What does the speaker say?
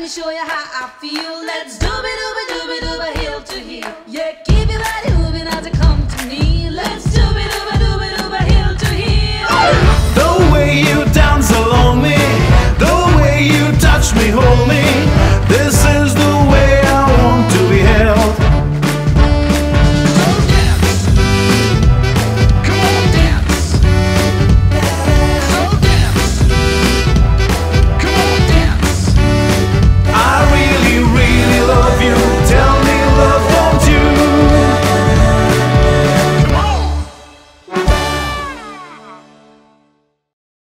me show you how I feel. Let's dooby dooby dooby dooby heel to heel. Yeah, keep your body moving as it come to me. Let's dooby dooby dooby dooby heel to heel. The way you dance along me, the way you touch me, hold me.